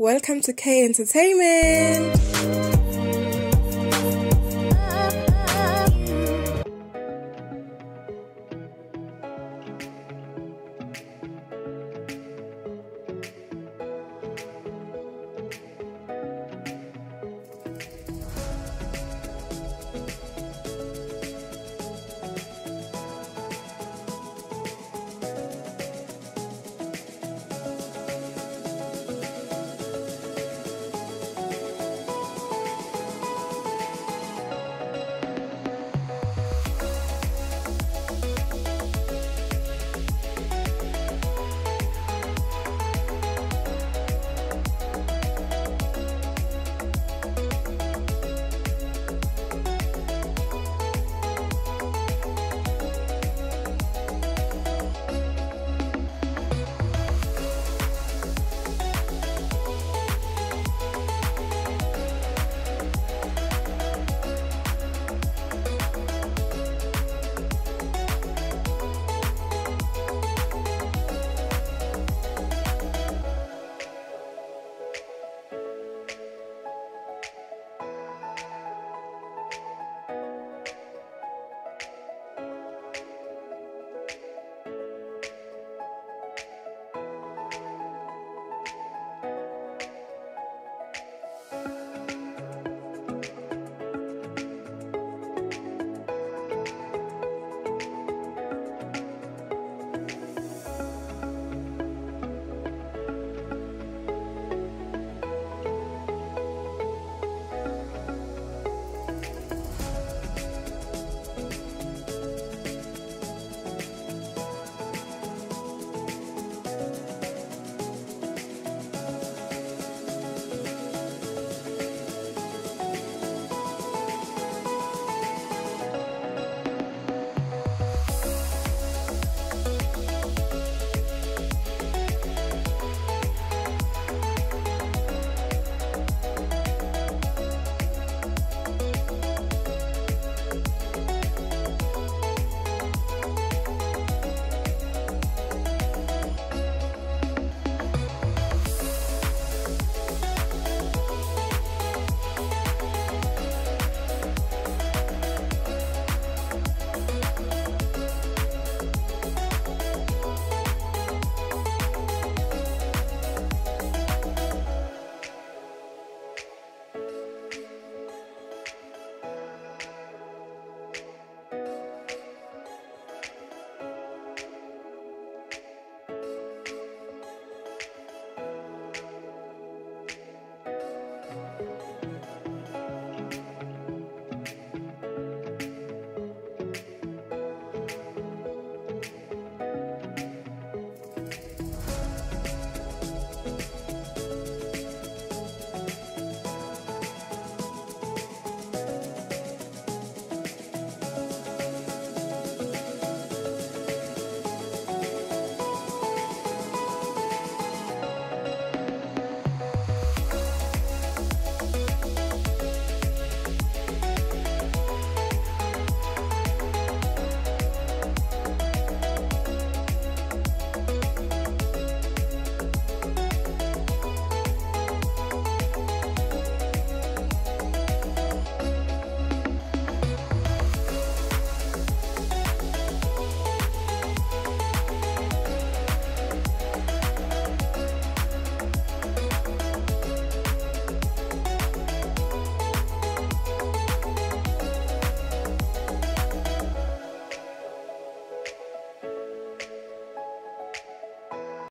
Welcome to K Entertainment.